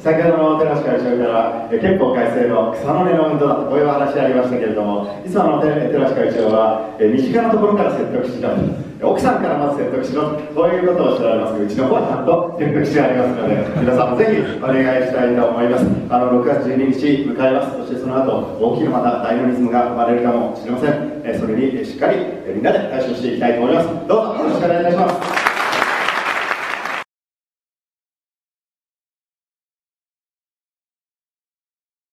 先ほどの寺橋会長から憲法改正の草の根の運動だとこういう話話ありましたけれどもいつもの寺橋会長は身近なところから説得しろ奥さんからまず説得しろそういうことをおっしゃられますうちの方はちゃんと説得してありますので皆さんもぜひお願いしたいと思いますあの6月12日迎えます。そしてその後大きなまたダイナミズムが生まれるかもしれません。それにしっかりみんなで対処していきたいと思います。どうぞよろしくお願いいたします。